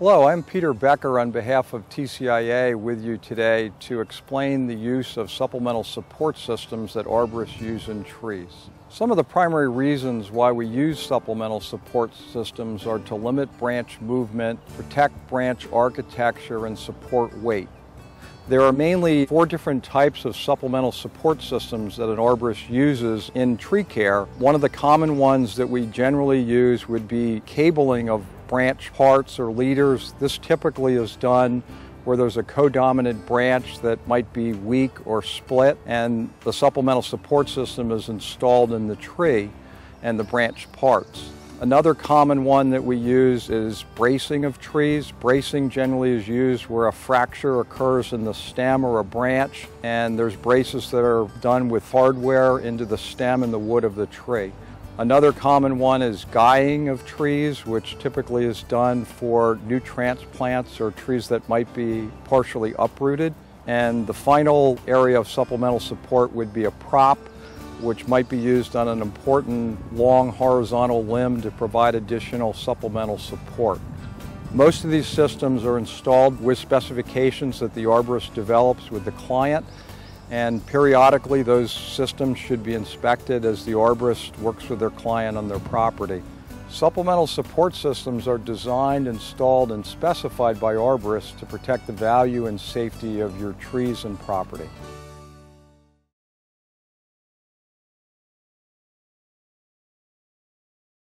Hello, I'm Peter Becker on behalf of TCIA with you today to explain the use of supplemental support systems that arborists use in trees. Some of the primary reasons why we use supplemental support systems are to limit branch movement, protect branch architecture, and support weight. There are mainly four different types of supplemental support systems that an arborist uses in tree care. One of the common ones that we generally use would be cabling of branch parts or leaders. This typically is done where there's a codominant branch that might be weak or split and the supplemental support system is installed in the tree and the branch parts. Another common one that we use is bracing of trees. Bracing generally is used where a fracture occurs in the stem or a branch and there's braces that are done with hardware into the stem and the wood of the tree. Another common one is guying of trees, which typically is done for new transplants or trees that might be partially uprooted. And the final area of supplemental support would be a prop, which might be used on an important long horizontal limb to provide additional supplemental support. Most of these systems are installed with specifications that the arborist develops with the client and periodically those systems should be inspected as the arborist works with their client on their property. Supplemental support systems are designed, installed, and specified by arborists to protect the value and safety of your trees and property.